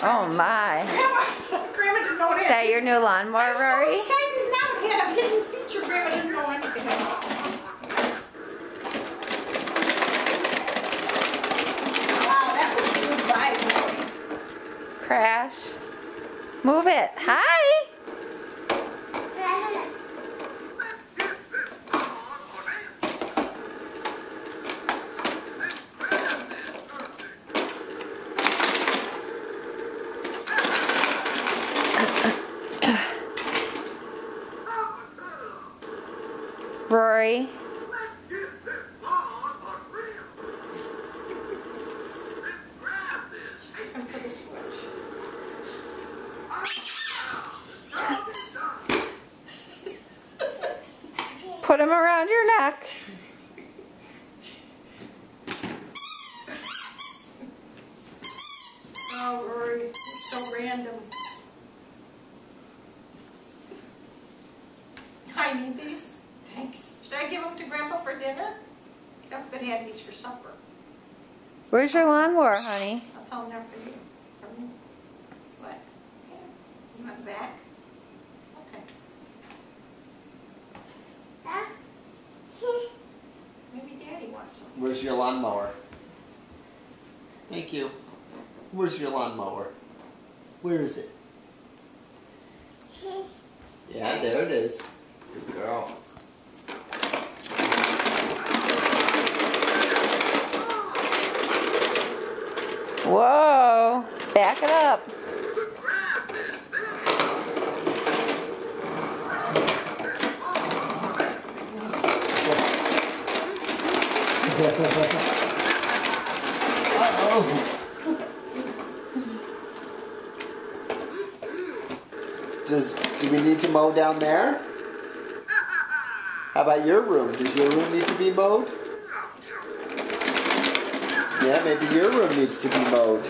Oh my. Grandma, Grandma didn't know Is that. your new lawnmower, I'm so excited now. It had a hidden feature. Grandma didn't know anything about. Wow, that was a good ride, Rory. Crash. Move it. Hi. Rory. Put him around your neck. Oh, Rory, you're so random. I need these. Thanks. Should I give them to Grandpa for dinner? I'm gonna have these for supper. Where's your lawnmower, honey? I'll tell them they're for you. For me. What? You want back? Okay. Maybe Daddy wants them. Where's your lawnmower? Thank you. Where's your lawnmower? Where is it? Yeah, there it is. Good girl. Whoa. Back it up. Does do we need to mow down there? How about your room? Does your room need to be mowed? Yeah, maybe your room needs to be mowed.